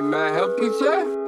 May I help you, sir?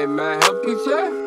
Hey man, help you, sir.